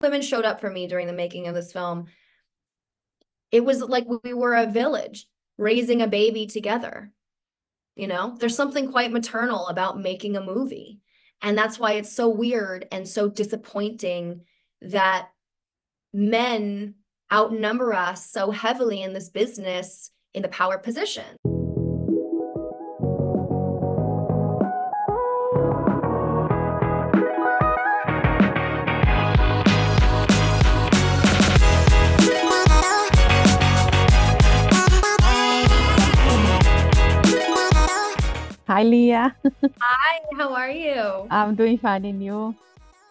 women showed up for me during the making of this film. It was like we were a village raising a baby together. You know, there's something quite maternal about making a movie. And that's why it's so weird and so disappointing that men outnumber us so heavily in this business in the power position. Hi, Leah. Hi, how are you? I'm doing fine, and you?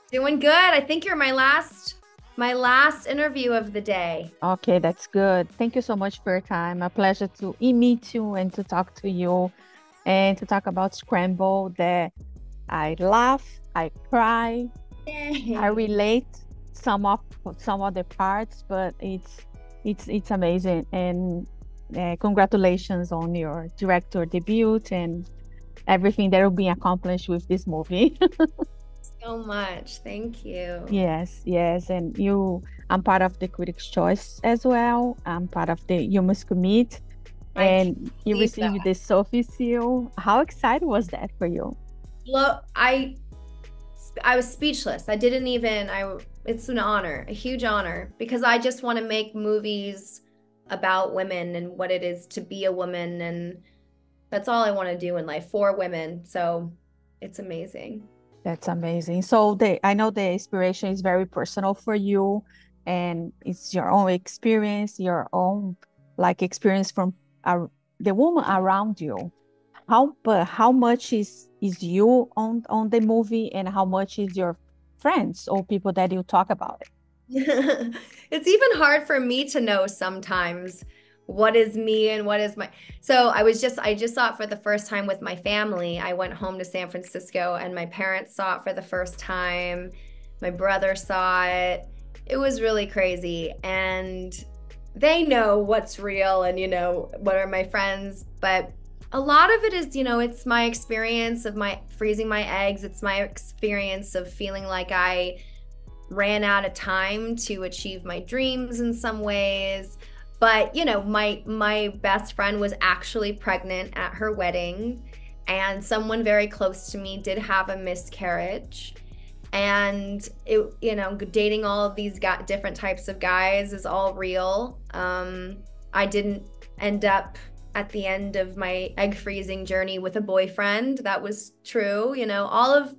Doing good. I think you're my last my last interview of the day. Okay, that's good. Thank you so much for your time. A pleasure to meet you and to talk to you and to talk about Scrambled that I laugh, I cry, Yay. I relate some of some of the parts, but it's it's it's amazing and uh, congratulations on your director debut and everything that will be accomplished with this movie. so much. Thank you. Yes, yes. And you, I'm part of the Critics' Choice as well. I'm part of the You Must Commit. and you received that. the SOFEE Seal. How excited was that for you? Look, I I was speechless. I didn't even I it's an honor, a huge honor because I just want to make movies about women and what it is to be a woman and that's all I want to do in life for women. So it's amazing. That's amazing. So the I know the inspiration is very personal for you and it's your own experience, your own like experience from uh, the woman around you. How but how much is is you on on the movie and how much is your friends or people that you talk about it? it's even hard for me to know sometimes what is me and what is my so i was just i just saw it for the first time with my family. I went home to san francisco and my parents saw it for the first time. My brother saw it. It was really crazy. And they know what's real and you know what are my friends but a lot of it is you know it's my experience of my freezing my eggs. It's my experience of feeling like i ran out of time to achieve my dreams in some ways but you know my my best friend was actually pregnant at her wedding and someone very close to me did have a miscarriage. And it you know dating all of these got different types of guys is all real. Um i didn't end up at the end of my egg freezing journey with a boyfriend. That was true you know all of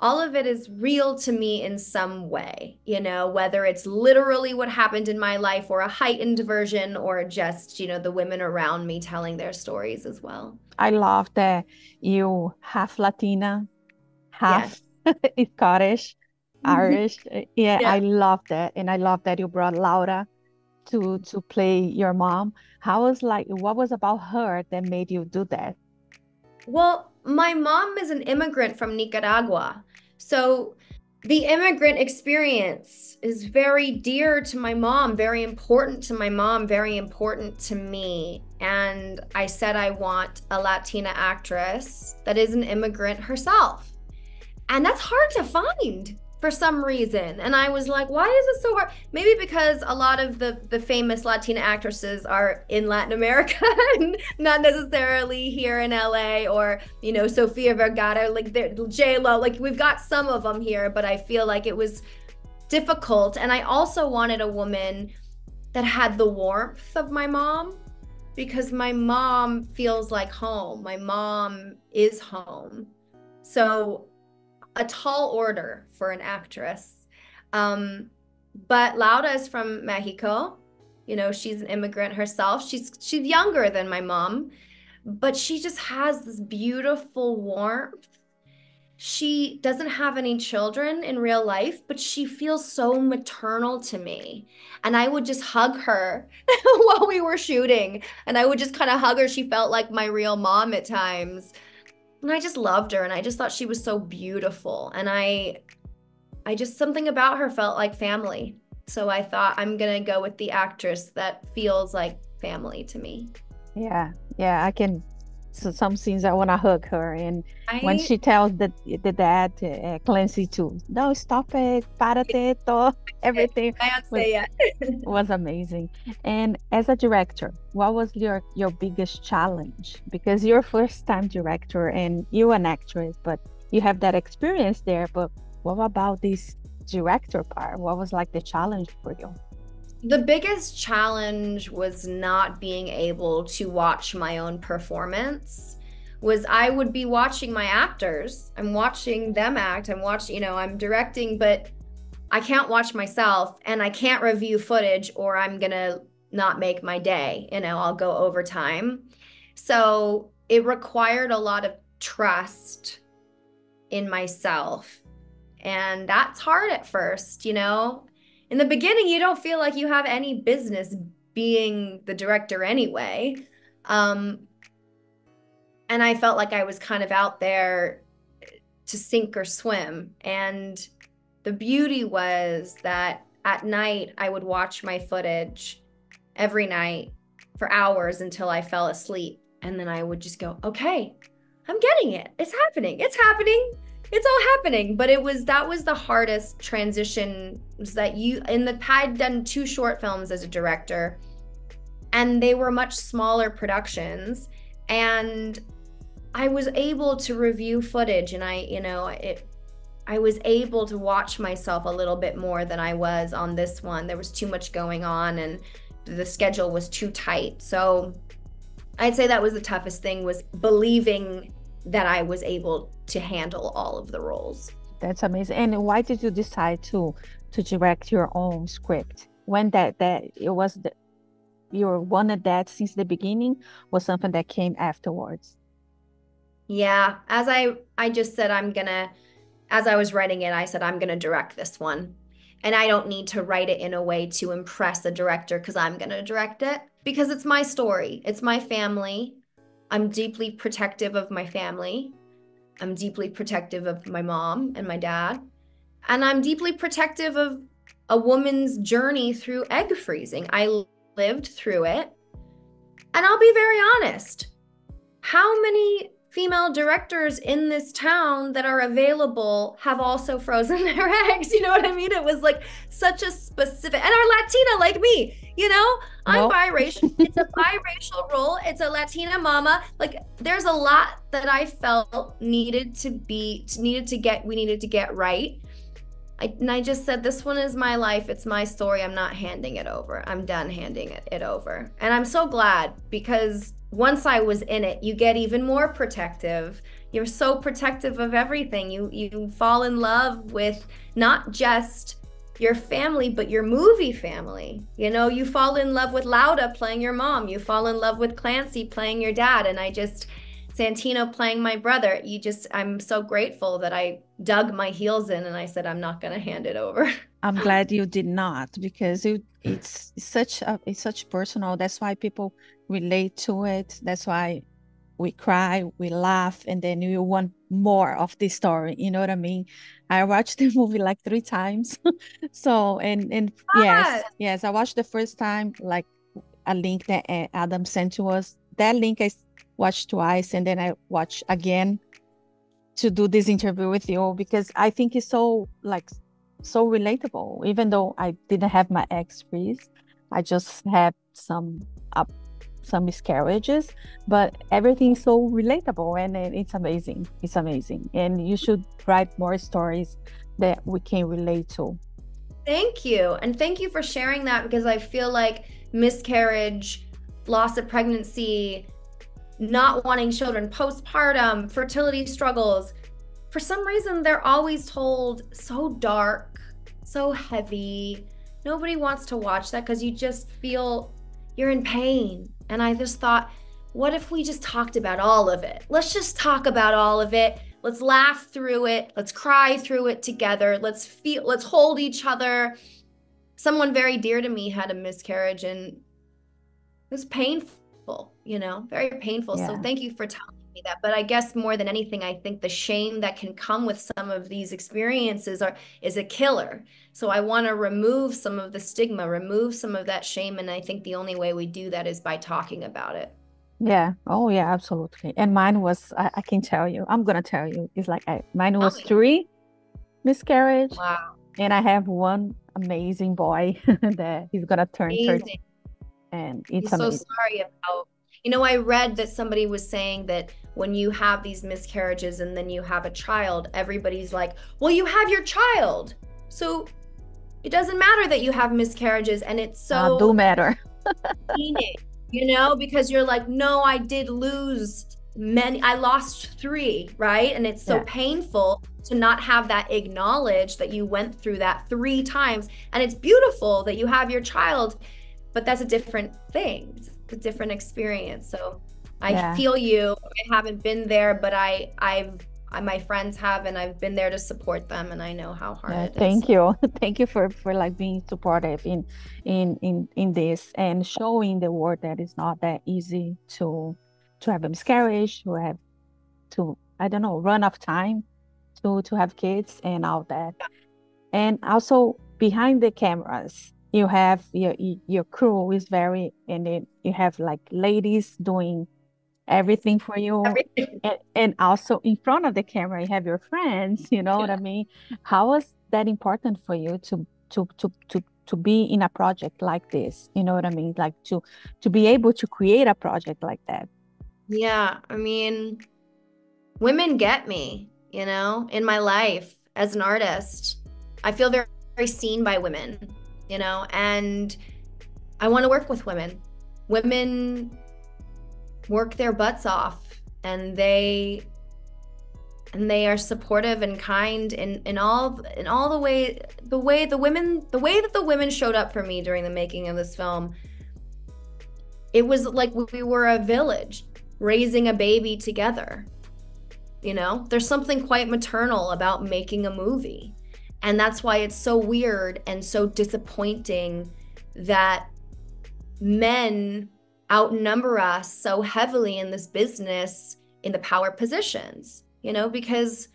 all of it is real to me in some way, you know, whether it's literally what happened in my life or a heightened version or just, you know, the women around me telling their stories as well. I love that you half Latina, half yes. Scottish. Irish. Yeah, yeah, I love that. And I love that you brought Laura to to play your mom. How was like what was about her that made you do that? Well, my mom is an immigrant from Nicaragua. So the immigrant experience is very dear to my mom, very important to my mom, very important to me. And I said I want a Latina actress that is an immigrant herself. And that's hard to find for some reason. And I was like, why is it so hard? Maybe because a lot of the the famous Latina actresses are in Latin America and not necessarily here in LA or, you know, Sofia Vergara, like J Lo, like we've got some of them here, but I feel like it was difficult. And I also wanted a woman that had the warmth of my mom because my mom feels like home. My mom is home. So a tall order for an actress. Um, but Laura is from Mexico. You know, she's an immigrant herself. She's she's younger than my mom, but she just has this beautiful warmth. She doesn't have any children in real life, but she feels so maternal to me. And I would just hug her while we were shooting. And I would just kind of hug her. She felt like my real mom at times and I just loved her and I just thought she was so beautiful and I I just something about her felt like family. So I thought I'm going to go with the actress that feels like family to me. Yeah. Yeah, I can so some scenes I want to hug her, and I... when she tells the the dad uh, Clancy to no stop it, párate, todo, everything was, was amazing. And as a director, what was your your biggest challenge? Because you're first time director and you're an actress, but you have that experience there. But what about this director part? What was like the challenge for you? The biggest challenge was not being able to watch my own performance. Was I would be watching my actors. I'm watching them act. I'm watching, you know, I'm directing, but I can't watch myself and I can't review footage or I'm going to not make my day. You know, I'll go over time. So it required a lot of trust in myself. And that's hard at first, you know in the beginning you don't feel like you have any business being the director anyway. Um and i felt like i was kind of out there to sink or swim. And the beauty was that at night i would watch my footage every night for hours until i fell asleep. And then i would just go okay i'm getting it. It's happening. It's happening it's all happening but it was that was the hardest transition that you in the i'd done two short films as a director and they were much smaller productions and i was able to review footage and i you know it i was able to watch myself a little bit more than i was on this one. There was too much going on and the schedule was too tight. So i'd say that was the toughest thing was believing that I was able to handle all of the roles. That's amazing. And why did you decide to to direct your own script? When that that it was the you wanted that since the beginning was something that came afterwards? Yeah, as I I just said I'm going to as I was writing it, I said I'm going to direct this one. And I don't need to write it in a way to impress a director because I'm going to direct it because it's my story. It's my family. I'm deeply protective of my family. I'm deeply protective of my mom and my dad. And I'm deeply protective of a woman's journey through egg freezing. I lived through it. And I'll be very honest how many female directors in this town that are available have also frozen their eggs. You know what I mean? It was like such a specific, and are Latina like me. You know, I'm nope. biracial. It's a biracial role. It's a Latina mama. Like, there's a lot that I felt needed to be needed to get. We needed to get right. I, and I just said, this one is my life. It's my story. I'm not handing it over. I'm done handing it, it over. And I'm so glad because once I was in it, you get even more protective. You're so protective of everything. You you fall in love with not just your family, but your movie family. You know, you fall in love with Laura playing your mom. You fall in love with Clancy playing your dad. And I just Santino playing my brother. You just I'm so grateful that I dug my heels in and I said I'm not going to hand it over. I'm glad you did not because it, it's such a it's such personal. That's why people relate to it. That's why we cry, we laugh, and then you want more of the story. You know what I mean? I watched the movie like three times. so and and yes, yes, I watched the first time like a link that Adam sent to us. That link I watched twice, and then I watched again to do this interview with you because I think it's so like so relatable. Even though I didn't have my ex freeze, I just had some up some miscarriages, but everything's so relatable and, and it's amazing. It's amazing. And you should write more stories that we can relate to. Thank you. And thank you for sharing that because I feel like miscarriage, loss of pregnancy, not wanting children, postpartum, fertility struggles, for some reason they're always told so dark, so heavy. Nobody wants to watch that because you just feel you're in pain. And I just thought, what if we just talked about all of it? Let's just talk about all of it. Let's laugh through it. Let's cry through it together. Let's feel, let's hold each other. Someone very dear to me had a miscarriage and it was painful, you know, very painful. Yeah. So thank you for telling that. But I guess more than anything, I think the shame that can come with some of these experiences are is a killer. So I want to remove some of the stigma, remove some of that shame. And I think the only way we do that is by talking about it. Yeah. Oh, yeah, absolutely. And mine was, I, I can tell you, I'm gonna tell you, it's like I, mine was three miscarriage, Wow. and I have one amazing boy that he's gonna turn 13, Amazing. and I'm it's so sorry about, you know, I read that somebody was saying that when you have these miscarriages and then you have a child, everybody's like, well, you have your child. So it doesn't matter that you have miscarriages and it's Uh, do matter. you know, because you're like, no, I did lose many, I lost three, right? And it's so Yeah. painful to not have that acknowledged that you went through that three times. And it's beautiful that you have your child, but that's a different thing. It's a different experience. So I Yeah. feel you. I haven't been there, but I, I've, I, my friends have, and I've been there to support them, and I know how hard Yeah, it is. thank you. Thank you for for like being supportive in in in in this and showing the world that it's not that easy to to have a miscarriage, to have to I don't know, run of time to to have kids and all that. And also behind the cameras, you have your your crew is very and then you have like ladies doing everything for you Everything. and, and also in front of the camera you have your friends you know what i mean how was that important for you to to to to to be in a project like this you know what i mean like to to be able to create a project like that Yeah, I mean, women get me, you know, in my life as an artist. I feel very, very seen by women, you know, and I want to work with women. Women work their butts off and they and they are supportive and kind in in all in all the way the way the women the way that the women showed up for me during the making of this film it was like we were a village raising a baby together you know? There's something quite maternal about making a movie and that's why it's so weird and so disappointing that men outnumber us so heavily in this business in the power positions you know because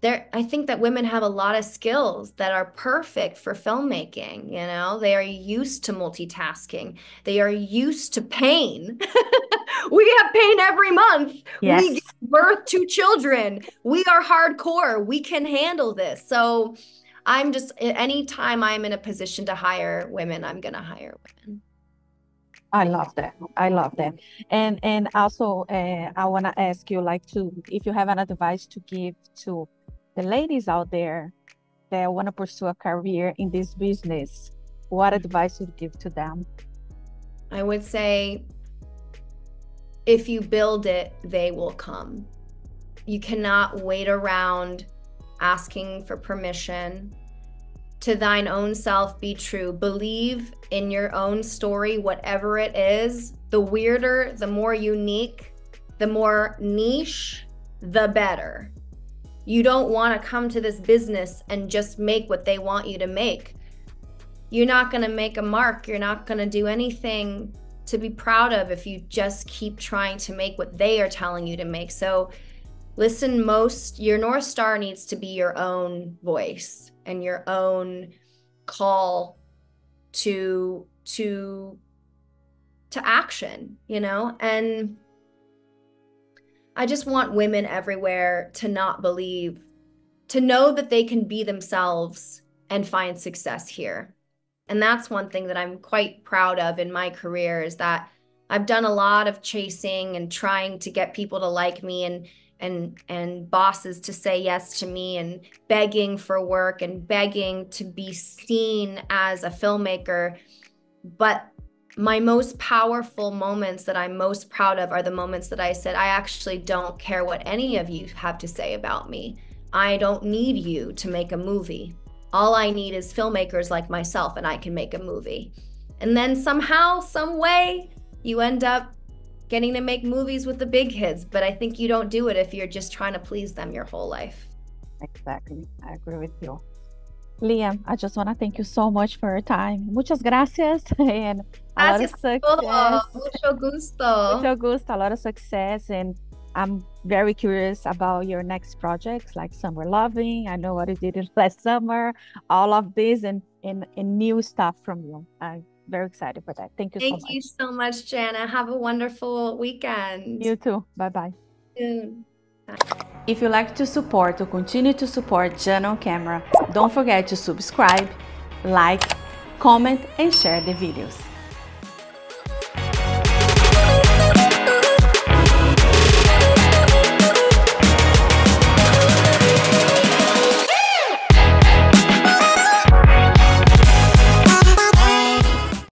there i think that women have a lot of skills that are perfect for filmmaking you know? They are used to multitasking. They are used to pain. We have pain every month. We give birth to children. We are hardcore. We can handle this. So i'm just anytime i'm in a position to hire women i'm going to hire women i love that i love that and and also uh, i want to ask you like to if you have an advice to give to the ladies out there that want to pursue a career in this business what advice would you give to them I would say if you build it, they will come. You cannot wait around asking for permission. To thine own self be true. Believe in your own story, whatever it is. The weirder, the more unique, the more niche, the better. You don't want to come to this business and just make what they want you to make. You're not going to make a mark. You're not going to do anything to be proud of if you just keep trying to make what they are telling you to make. So, listen, most your North Star needs to be your own voice and your own call to to to action, you know? And I just want women everywhere to not believe, to know that they can be themselves and find success here. And that's one thing that I'm quite proud of in my career is that I've done a lot of chasing and trying to get people to like me and and and bosses to say yes to me and begging for work and begging to be seen as a filmmaker. But my most powerful moments that I'm most proud of are the moments that I said, I actually don't care what any of you have to say about me. I don't need you to make a movie. All I need is filmmakers like myself, and I can make a movie. And then somehow, some way, you end up getting to make movies with the big kids, But I think you don't do it if you're just trying to please them your whole life. Exactly. I agree with you. Liam, I just want to thank you so much for your time. Muchas gracias and a lot of Gracias todo. success. Mucho gusto. Mucho gusto, a lot of success. And I'm very curious about your next projects like Summer Loving. I know what you did last summer, all of this and, and, and new stuff from you. I very excited for that. Thank you Thank so much. you so much, Jana. Have a wonderful weekend. You too. Bye bye. If you like to support or continue to support Jana on Camera, don't forget to subscribe, like, comment, and share the videos.